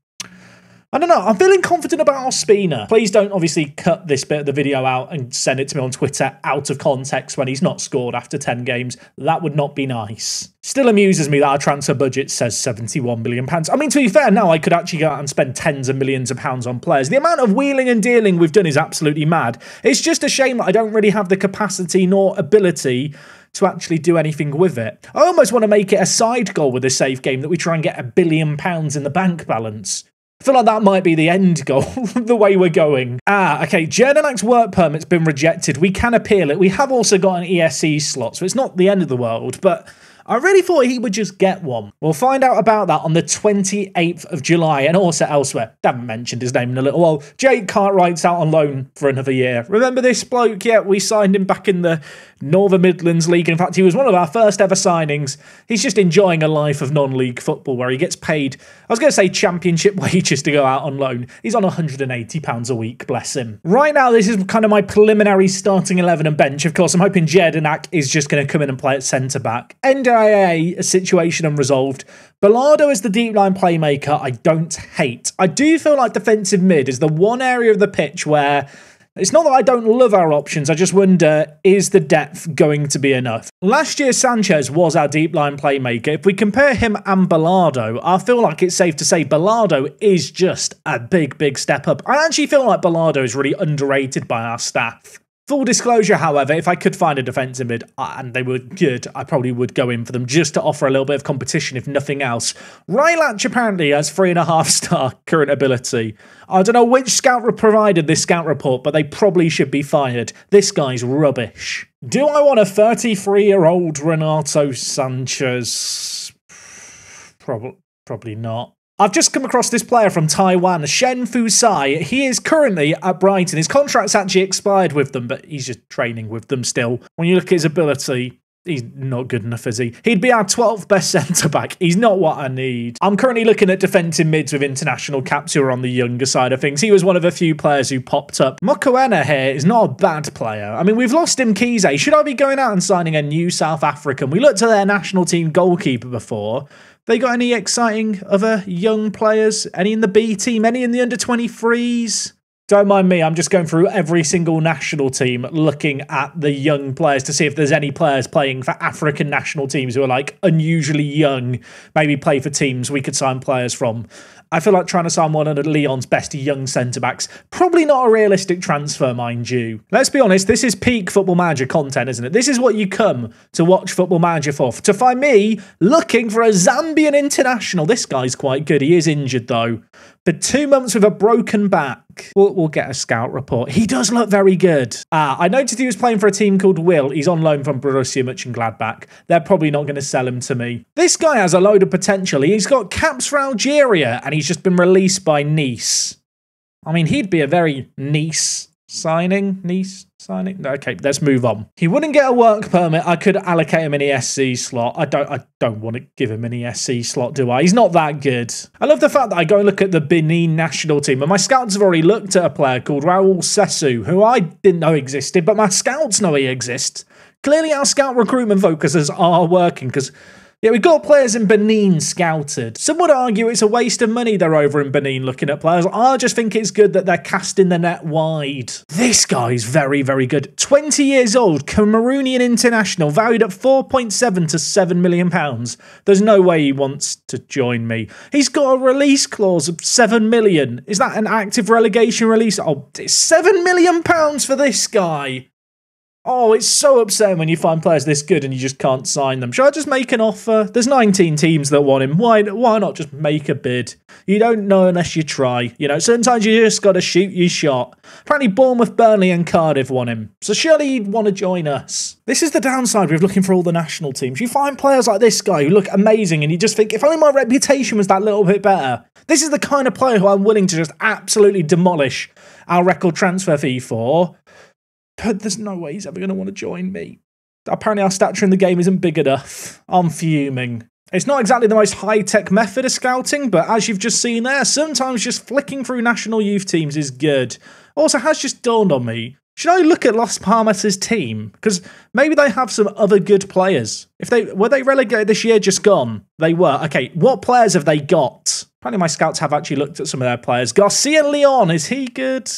I don't know. I'm feeling confident about Ospina. Please don't obviously cut this bit of the video out and send it to me on Twitter out of context when he's not scored after 10 games. That would not be nice. Still amuses me that our transfer budget says £71 million. I mean, to be fair, now I could actually go out and spend tens of millions of pounds on players. The amount of wheeling and dealing we've done is absolutely mad. It's just a shame that I don't really have the capacity nor ability to actually do anything with it. I almost want to make it a side goal with a save game that we try and get a billion pounds in the bank balance. I feel like that might be the end goal, the way we're going. Ah, okay, Jedinak's work permit's been rejected. We can appeal it. We have also got an ESC slot, so it's not the end of the world, but I really thought he would just get one. We'll find out about that on the 28th of July and also elsewhere. Haven't mentioned his name in a little while. Jake Cartwright's out on loan for another year. Remember this bloke? Yeah, we signed him back in the Northern Midlands League. In fact, he was one of our first ever signings. He's just enjoying a life of non league football where he gets paid, I was going to say championship wages to go out on loan. He's on £180 a week, bless him. Right now, this is kind of my preliminary starting 11 and bench. Of course, I'm hoping Jedinak is just going to come in and play at centre back. Ender TIA situation unresolved. Balado is the deep line playmaker, I don't hate. I do feel like defensive mid is the one area of the pitch where it's not that I don't love our options, I just wonder is the depth going to be enough? Last year, Sanchez was our deep line playmaker. If we compare him and Balado, I feel like it's safe to say Balado is just a big, big step up. I actually feel like Balado is really underrated by our staff. Full disclosure, however, if I could find a defensive mid uh, and they were good, I probably would go in for them just to offer a little bit of competition, if nothing else. Rylach apparently has three and a half star current ability. I don't know which scout provided this scout report, but they probably should be fired. This guy's rubbish. Do I want a 33 year old Renato Sanchez? Probably, probably not. I've just come across this player from Taiwan, Shen Fusai. He is currently at Brighton. His contract's actually expired with them, but he's just training with them still. When you look at his ability, he's not good enough, is he? He'd be our 12th best centre back. He's not what I need. I'm currently looking at defensive mids with international caps who are on the younger side of things. He was one of a few players who popped up. Mokoena here is not a bad player. I mean, we've lost him Kize. Should I be going out and signing a new South African? We looked at their national team goalkeeper before. They got any exciting other young players? Any in the B team? Any in the under 23s? Don't mind me, I'm just going through every single national team looking at the young players to see if there's any players playing for African national teams who are like unusually young, maybe play for teams we could sign players from. I feel like trying to sign one of Leon's best young centre backs. Probably not a realistic transfer, mind you. Let's be honest, this is peak Football Manager content, isn't it? This is what you come to watch Football Manager for. To find me looking for a Zambian international. This guy's quite good. He is injured, though. For two months with a broken back. We'll, we'll, get a scout report. He does look very good. Uh, I noticed he was playing for a team called Wil. He's on loan from Borussia Mönchengladbach. They're probably not going to sell him to me. This guy has a load of potential. He's got caps for Algeria and he's just been released by Nice. I mean, he'd be a very Nice signing. Nice signing. Okay, let's move on. He wouldn't get a work permit. I could allocate him any SC slot. I don't. I don't want to give him any SC slot, do I? He's not that good. I love the fact that I go and look at the Benin national team, and my scouts have already looked at a player called Raul Sesu, who I didn't know existed, but my scouts know he exists. Clearly, our scout recruitment focuses are working because yeah, we've got players in Benin scouted. Some would argue it's a waste of money they're over in Benin looking at players. I just think it's good that they're casting the net wide. This guy's very, very good. 20 years old, Cameroonian international, valued at 4.7 to 7 million pounds. There's no way he wants to join me. He's got a release clause of 7 million. Is that an active relegation release? Oh, 7 million pounds for this guy. Oh, it's so upsetting when you find players this good and you just can't sign them. Should I just make an offer? There's 19 teams that want him. Why why not just make a bid? You don't know unless you try. You know, sometimes you just got to shoot your shot. Apparently Bournemouth, Burnley and Cardiff want him. So surely he'd want to join us. This is the downside with looking for all the national teams. You find players like this guy who look amazing and you just think, if only my reputation was that little bit better. This is the kind of player who I'm willing to just absolutely demolish our record transfer fee for there's no way he's ever going to want to join me. Apparently, our stature in the game isn't big enough. I'm fuming. It's not exactly the most high tech method of scouting, but as you've just seen there, sometimes just flicking through national youth teams is good. Also, has just dawned on me should I look at Las Palmas' team? Because maybe they have some other good players. If they were they relegated this year, just gone. They were. Okay, what players have they got? Apparently my scouts have actually looked at some of their players. Garcia Leon, is he good?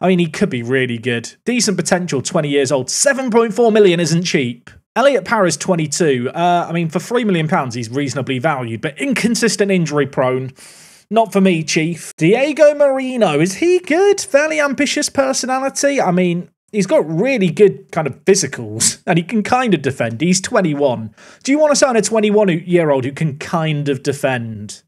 I mean, he could be really good. Decent potential, 20 years old. 7.4 million isn't cheap. Elliot Paris, 22. Uh, I mean, for £3 million, he's reasonably valued, but inconsistent injury prone. Not for me, Chief. Diego Marino, is he good? Fairly ambitious personality. I mean, he's got really good kind of physicals and he can kind of defend. He's 21. Do you want to sign a 21 year old who can kind of defend?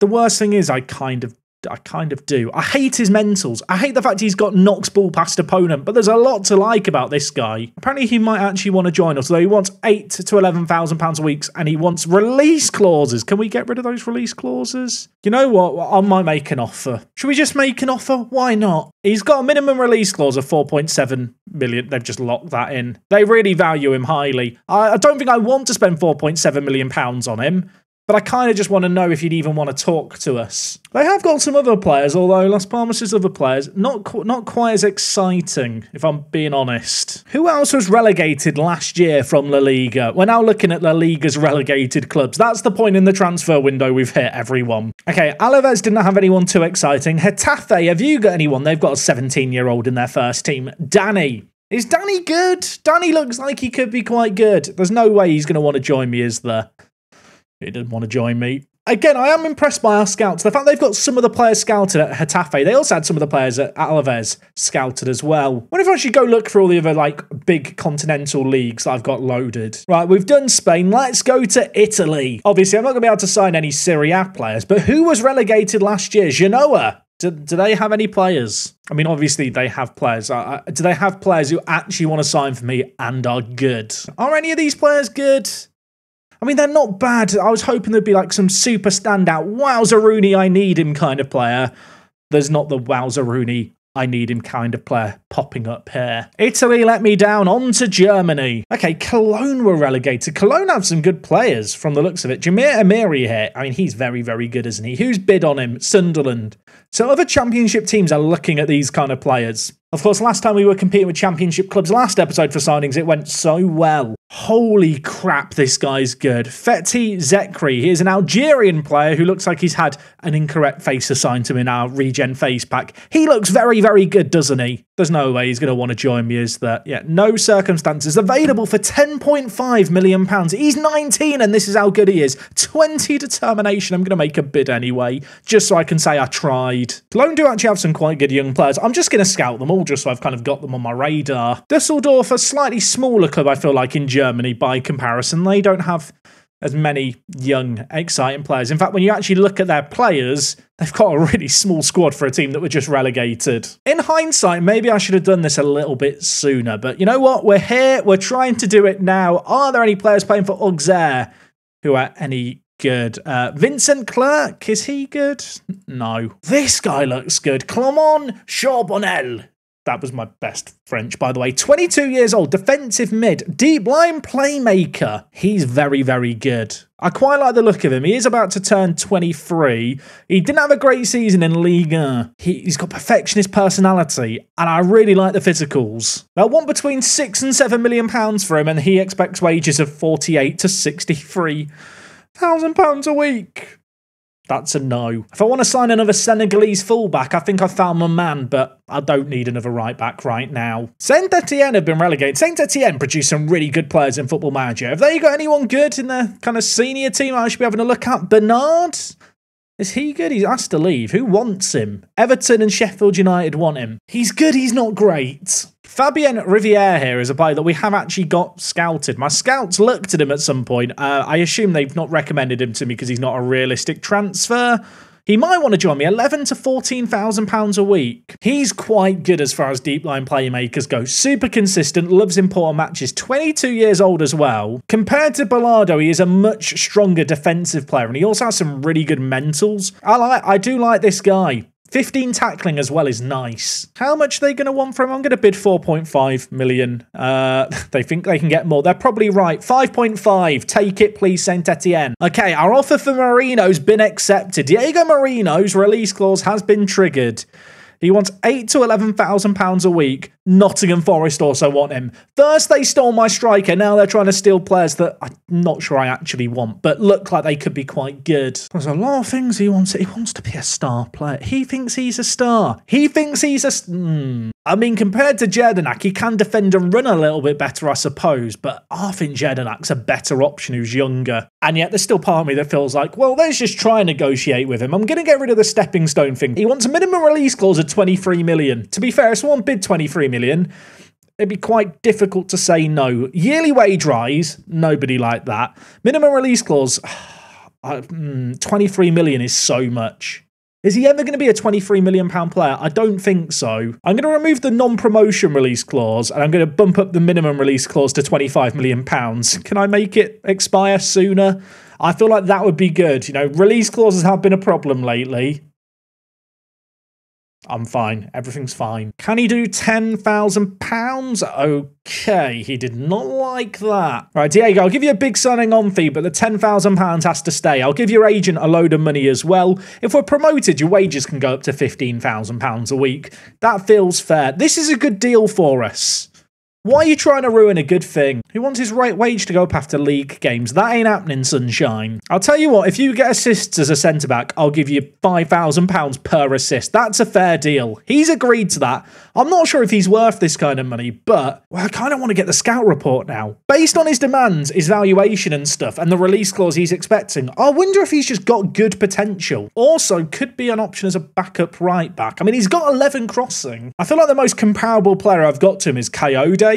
The worst thing is, I kind of I kind of do. I hate his mentals. I hate the fact he's got knocks ball past opponent, but there's a lot to like about this guy. Apparently, he might actually want to join us, though he wants eight to eleven thousand pounds a week, and he wants release clauses. Can we get rid of those release clauses? You know what? I might make an offer. Should we just make an offer? Why not? He's got a minimum release clause of four point seven million. They've just locked that in. They really value him highly. I, I don't think I want to spend four point seven million pounds on him. But I kind of just want to know if you'd even want to talk to us. They have got some other players, although Las Palmas' other players, not, qu- not quite as exciting, if I'm being honest. Who else was relegated last year from La Liga? We're now looking at La Liga's relegated clubs. That's the point in the transfer window we've hit, everyone. Okay, Alaves didn't have anyone too exciting. Getafe, have you got anyone? They've got a 17 year old in their first team. Danny. Is Danny good? Danny looks like he could be quite good. There's no way he's going to want to join me, is there? He didn't want to join me. Again, I am impressed by our scouts. The fact they've got some of the players scouted at Getafe. They also had some of the players at Alaves scouted as well. What if I should go look for all the other like big continental leagues I've got loaded? Right, we've done Spain. Let's go to Italy. Obviously, I'm not going to be able to sign any Serie A players, but who was relegated last year? Genoa. Do, do they have any players? I mean, obviously they have players. Uh, do they have players who actually want to sign for me and are good? Are any of these players good? I mean, they're not bad. I was hoping there'd be like some super standout, wowza Rooney, I need him kind of player. There's not the wowza Rooney, I need him kind of player popping up here. Italy let me down, on to Germany. Okay, Cologne were relegated. Cologne have some good players from the looks of it. Jamir Amiri here, I mean, he's very, very good, isn't he? Who's bid on him? Sunderland. So other championship teams are looking at these kind of players. Of course, last time we were competing with championship clubs, last episode for signings, it went so well. Holy crap, this guy's good. Feti Zekri, he is an Algerian player who looks like he's had an incorrect face assigned to him in our regen face pack. He looks very, very good, doesn't he? There's no way he's going to want to join me, is there? Yeah, no circumstances. Available for £10.5 million. He's 19 and this is how good he is. 20 determination. I'm going to make a bid anyway, just so I can say I tried. Cologne do actually have some quite good young players. I'm just going to scout them all just so I've kind of got them on my radar. Dusseldorf, a slightly smaller club, I feel like, in Germany by comparison. They don't have as many young, exciting players. In fact, when you actually look at their players, they've got a really small squad for a team that were just relegated. In hindsight, maybe I should have done this a little bit sooner, but you know what? We're here, we're trying to do it now. Are there any players playing for Auxerre who are any good. Uh, Vincent Clerc, is he good? No. This guy looks good. Clement Charbonnel. That was my best French, by the way. 22 years old, defensive mid, deep line playmaker. He's very, very good. I quite like the look of him. He is about to turn 23. He didn't have a great season in Liga. He, has got perfectionist personality, and I really like the physicals. I want between six and seven million pounds for him, and he expects wages of 48 to 63 thousand pounds a week. That's a no. If I want to sign another Senegalese fullback, I think I found my man, but I don't need another right back right now. Saint Etienne have been relegated. Saint Etienne produced some really good players in Football Manager. Have they got anyone good in their kind of senior team I should be having a look at? Bernard? Is he good? He's asked to leave. Who wants him? Everton and Sheffield United want him. He's good, he's not great. Fabien Riviere here is a player that we have actually got scouted. My scouts looked at him at some point. Uh, I assume they've not recommended him to me because he's not a realistic transfer. He might want to join me, eleven to fourteen thousand pounds a week. He's quite good as far as deep line playmakers go. Super consistent, loves important matches. Twenty-two years old as well. Compared to Balado, he is a much stronger defensive player, and he also has some really good mentals. I like, I do like this guy. 15 tackling as well is nice. How much are they going to want from him? I'm going to bid 4.5 million. Uh, they think they can get more. They're probably right. 5.5. Take it, please, Saint Etienne. Okay, our offer for Merino's been accepted. Diego Marino's release clause has been triggered. He wants eight to eleven thousand pounds a week. Nottingham Forest also want him. First they stole my striker, now they're trying to steal players that I'm not sure I actually want, but look like they could be quite good. There's a lot of things he wants. He wants to be a star player. He thinks he's a star. He thinks he's a. Hmm. I mean, compared to Jedinak, he can defend and run a little bit better, I suppose, but I think Jedinak's a better option who's younger. And yet there's still part of me that feels like, well, let's just try and negotiate with him. I'm going to get rid of the stepping stone thing. He wants a minimum release clause of 23 million. To be fair, if someone bid 23 million, it'd be quite difficult to say no. Yearly wage rise, nobody like that. Minimum release clause, uh, mm, 23 million is so much. Is he ever going to be a £23 million player? I don't think so. I'm going to remove the non promotion release clause and I'm going to bump up the minimum release clause to £25 million. Can I make it expire sooner? I feel like that would be good. You know, release clauses have been a problem lately. I'm fine. Everything's fine. Can he do £10,000? Okay, he did not like that. Right, Diego, I'll give you a big signing on fee, but the £10,000 has to stay. I'll give your agent a load of money as well. If we're promoted, your wages can go up to £15,000 a week. That feels fair. This is a good deal for us. Why are you trying to ruin a good thing? Who wants his right wage to go up after league games? That ain't happening, sunshine. I'll tell you what, if you get assists as a centre back, I'll give you £5,000 per assist. That's a fair deal. He's agreed to that. I'm not sure if he's worth this kind of money, but well, I kind of want to get the scout report now. Based on his demands, his valuation and stuff, and the release clause he's expecting, I wonder if he's just got good potential. Also, could be an option as a backup right back. I mean, he's got 11 crossing. I feel like the most comparable player I've got to him is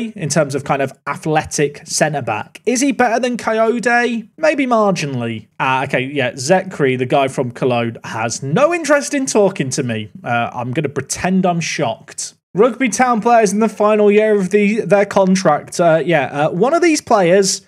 In terms of kind of athletic centre back. Is he better than Kayode? Maybe marginally. Ah, okay, yeah. Zekri, the guy from Cologne, has no interest in talking to me. Uh, I'm going to pretend I'm shocked. Rugby Town players in the final year of the their contract. Uh, yeah, uh, one of these players,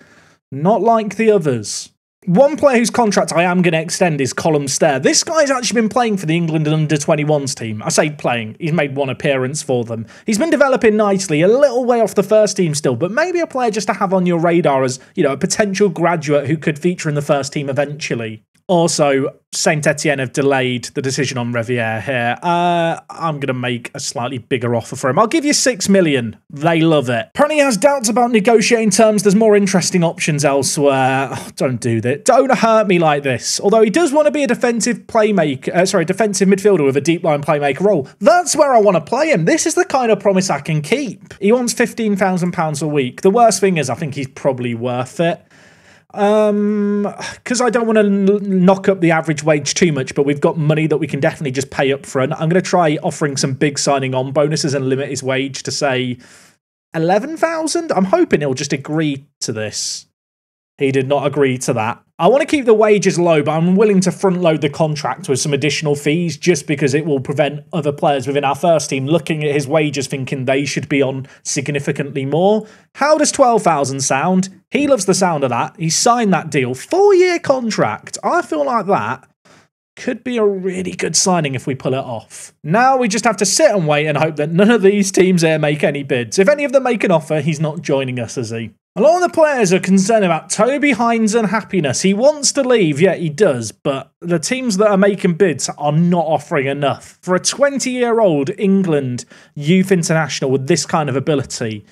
not like the others. One player whose contract I am going to extend is Colm Stair. This guy's actually been playing for the England under 21s team. I say playing, he's made one appearance for them. He's been developing nicely, a little way off the first team still, but maybe a player just to have on your radar as, you know, a potential graduate who could feature in the first team eventually. Also, Saint Etienne have delayed the decision on Riviere here. Uh, I'm going to make a slightly bigger offer for him. I'll give you six million. They love it. Apparently, has doubts about negotiating terms. There's more interesting options elsewhere. Oh, don't do that. Don't hurt me like this. Although he does want to be a defensive playmaker, uh, sorry, defensive midfielder with a deep line playmaker role. That's where I want to play him. This is the kind of promise I can keep. He wants fifteen thousand pounds a week. The worst thing is, I think he's probably worth it. Um, because I don't want to n- knock up the average wage too much, but we've got money that we can definitely just pay up front. I'm going to try offering some big signing on bonuses and limit his wage to say eleven thousand. I'm hoping he'll just agree to this. He did not agree to that. I want to keep the wages low, but I'm willing to front load the contract with some additional fees just because it will prevent other players within our first team looking at his wages thinking they should be on significantly more. How does 12,000 sound? He loves the sound of that. He signed that deal. Four year contract. I feel like that could be a really good signing if we pull it off. Now we just have to sit and wait and hope that none of these teams here make any bids. If any of them make an offer, he's not joining us, is he? A lot of the players are concerned about Toby Hines and happiness. He wants to leave, yeah, he does, but the teams that are making bids are not offering enough. For a 20 year old England youth international with this kind of ability,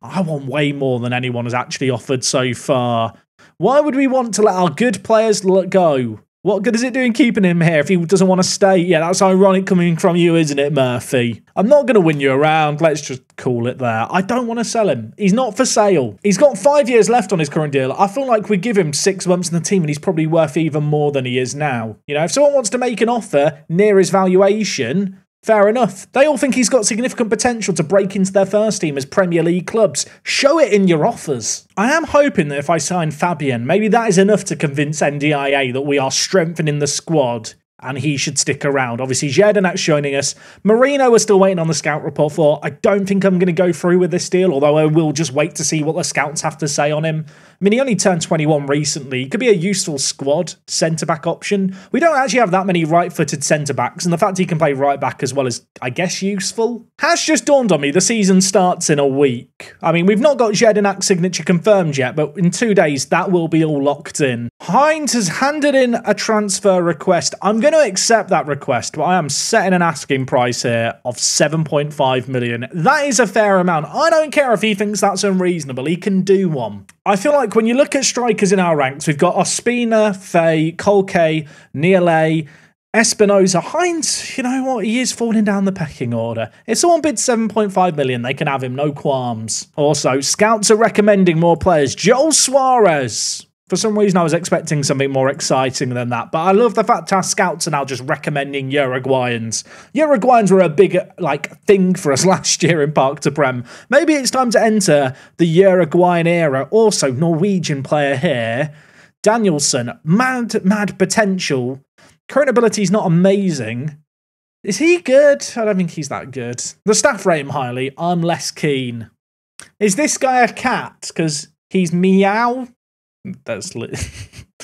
I want way more than anyone has actually offered so far. Why would we want to let our good players go? What good is it doing keeping him here if he doesn't want to stay? Yeah, that's ironic coming from you, isn't it, Murphy? I'm not going to win you around. Let's just call it there. I don't want to sell him. He's not for sale. He's got five years left on his current deal. I feel like we give him six months in the team and he's probably worth even more than he is now. You know, if someone wants to make an offer near his valuation, Fair enough. They all think he's got significant potential to break into their first team as Premier League clubs. Show it in your offers. I am hoping that if I sign Fabian, maybe that is enough to convince NDIA that we are strengthening the squad and he should stick around. Obviously, Jedinak's joining us. Marino we're still waiting on the scout report for. I don't think I'm going to go through with this deal, although I will just wait to see what the scouts have to say on him. I mean, he only turned 21 recently. He could be a useful squad centre back option. We don't actually have that many right footed centre backs, and the fact he can play right back as well is, I guess, useful. Has just dawned on me the season starts in a week. I mean, we've not got Jedinak's signature confirmed yet, but in two days that will be all locked in. Hines has handed in a transfer request. I'm going to accept that request, but I am setting an asking price here of 7.5 million. That is a fair amount. I don't care if he thinks that's unreasonable. He can do one. I feel like when you look at strikers in our ranks, we've got Ospina, Faye, Colke, Niele, Espinoza, Hines, you know what? He is falling down the pecking order. If someone bids 7.5 million, they can have him, no qualms. Also, scouts are recommending more players. Joel Suarez. For some reason, I was expecting something more exciting than that, but I love the fact our scouts are now just recommending Uruguayans. Uruguayans were a big like thing for us last year in Park to Prem. Maybe it's time to enter the Uruguayan era. Also, Norwegian player here, Danielson, mad, mad potential. Current ability is not amazing. Is he good? I don't think he's that good. The staff rate him highly. I'm less keen. Is this guy a cat? Because he's meow. That's li-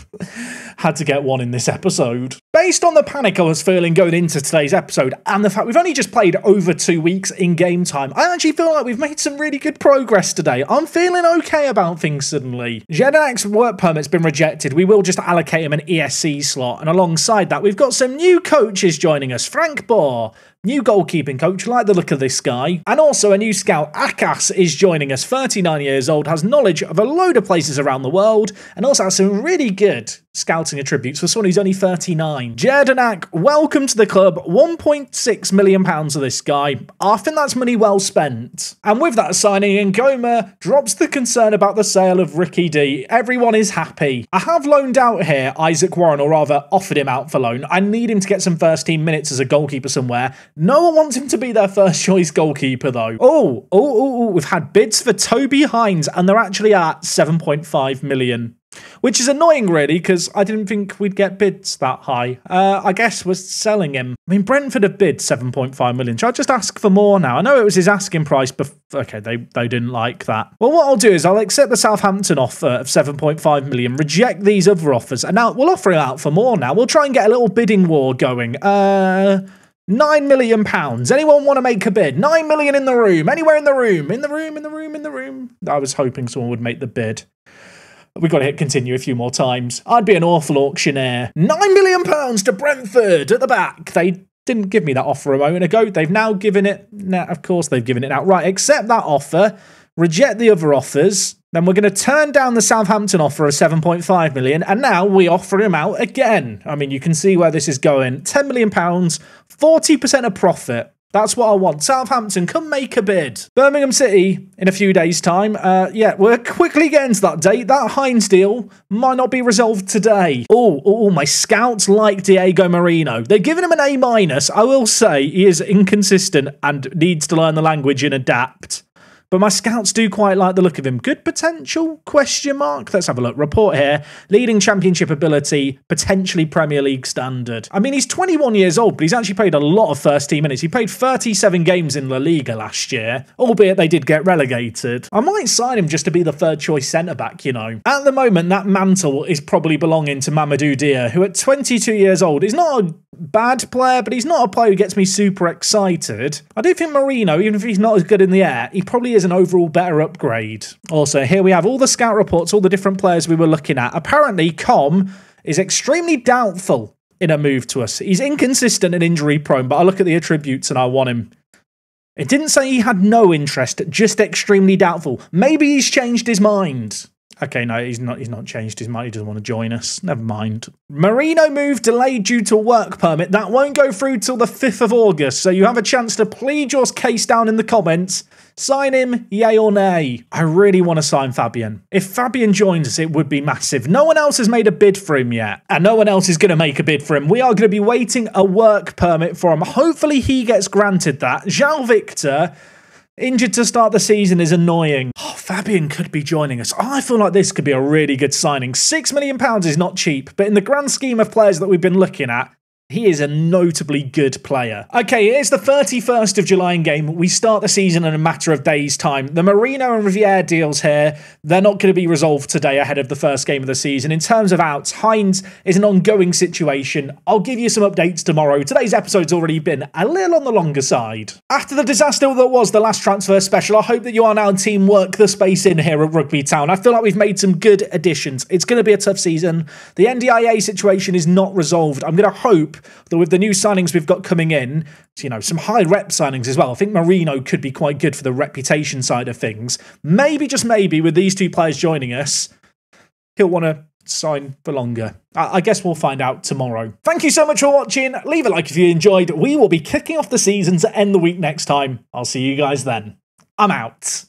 Had to get one in this episode. Based on the panic I was feeling going into today's episode, and the fact we've only just played over two weeks in game time, I actually feel like we've made some really good progress today. I'm feeling okay about things suddenly. Jedinak's work permit's been rejected. We will just allocate him an ESC slot, and alongside that, we've got some new coaches joining us. Frank Bohr, New goalkeeping coach, like the look of this guy. And also a new scout, Akas, is joining us, 39 years old, has knowledge of a load of places around the world, and also has some really good scouting attributes for someone who's only 39. Jedinak, welcome to the club. 1.6 million pounds of this guy. I think that's money well spent. And with that signing, Ngoma drops the concern about the sale of Ricky D. Everyone is happy. I have loaned out here Isaac Warren, or rather offered him out for loan. I need him to get some first team minutes as a goalkeeper somewhere. No one wants him to be their first choice goalkeeper though. Oh, oh, oh, oh we've had bids for Toby Hines and they're actually at 7.5 million. Which is annoying, really, because I didn't think we'd get bids that high. Uh, I guess we're selling him. I mean, Brentford have bid 7.5 million. Should I just ask for more now? I know it was his asking price, but okay, they, they didn't like that. Well, what I'll do is I'll accept the Southampton offer of 7.5 million, reject these other offers, and now we'll offer it out for more now. We'll try and get a little bidding war going. Uh. Nine million pounds. Anyone want to make a bid? Nine million in the room. Anywhere in the room. In the room, in the room, in the room. I was hoping someone would make the bid. We've got to hit continue a few more times. I'd be an awful auctioneer. Nine million pounds to Brentford at the back. They didn't give me that offer a moment ago. They've now given it. Now, of course, they've given it out. Right, accept that offer. Reject the other offers. Then we're going to turn down the Southampton offer of 7.5 million, and now we offer him out again. I mean, you can see where this is going. 10 million pounds, 40% of profit. That's what I want. Southampton, come make a bid. Birmingham City in a few days' time. Uh, yeah, we're quickly getting to that date. That Hines deal might not be resolved today. Oh, oh, my scouts like Diego Marino. They're giving him an A minus. I will say he is inconsistent and needs to learn the language and adapt. But my scouts do quite like the look of him. Good potential? Question mark. Let's have a look. Report here. Leading championship ability, potentially Premier League standard. I mean, he's 21 years old, but he's actually played a lot of first team minutes. He played 37 games in La Liga last year, albeit they did get relegated. I might sign him just to be the third choice centre back, you know. At the moment, that mantle is probably belonging to Mamadou Dia, who at 22 years old is not a bad player, but he's not a player who gets me super excited. I do think Marino, even if he's not as good in the air, he probably is an overall better upgrade. Also, here we have all the scout reports, all the different players we were looking at. Apparently, Com is extremely doubtful in a move to us. He's inconsistent and injury prone, but I look at the attributes and I want him. It didn't say he had no interest, just extremely doubtful. Maybe he's changed his mind. Okay, no, he's not. He's not changed his mind. He doesn't want to join us. Never mind. Merino move delayed due to work permit. That won't go through till the fifth of August. So you have a chance to plead your case down in the comments. Sign him, yay or nay. I really want to sign Fabian. If Fabian joins us, it would be massive. No one else has made a bid for him yet, and no one else is going to make a bid for him. We are going to be waiting a work permit for him. Hopefully, he gets granted that. João Victor Injured to start the season is annoying. Oh, Fabian could be joining us. I feel like this could be a really good signing. Six million pounds is not cheap, but in the grand scheme of players that we've been looking at, he is a notably good player. Okay, it's the 31st of July in game. We start the season in a matter of days' time. The Marino and Riviere deals here, they're not going to be resolved today ahead of the first game of the season. In terms of outs, Hines is an ongoing situation. I'll give you some updates tomorrow. Today's episode's already been a little on the longer side. After the disaster that was the last transfer special, I hope that you are now teamwork the space in here at Rugby Town. I feel like we've made some good additions. It's going to be a tough season. The NDIA situation is not resolved. I'm going to hope that with the new signings we've got coming in, you know, some high rep signings as well. I think Marino could be quite good for the reputation side of things. Maybe, just maybe, with these two players joining us, he'll want to sign for longer. I guess we'll find out tomorrow. Thank you so much for watching. Leave a like if you enjoyed. We will be kicking off the season to end the week next time. I'll see you guys then. I'm out.